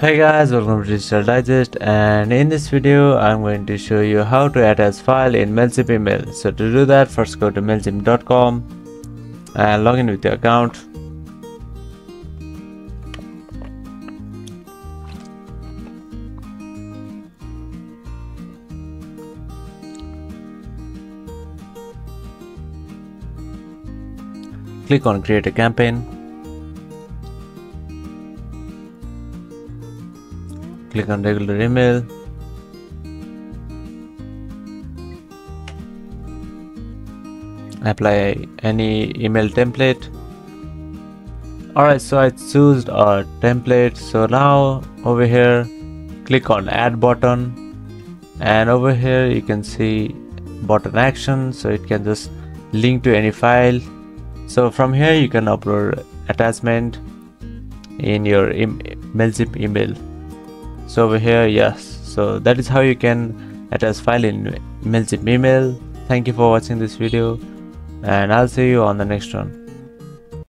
Hey guys, welcome to Digital Digest and in this video I'm going to show you how to attach file in MailChimp email. So to do that first go to MailChimp.com and log in with your account. Click on create a campaign click on regular email apply any email template. Alright so I choose a template. So now over here click on add button. And over here you can see button action. So it can just link to any file. So from here you can upload attachment in your MailChimp email so over here yes. So that is how you can attach file in MailChimp email. Thank you for watching this video and I'll see you on the next one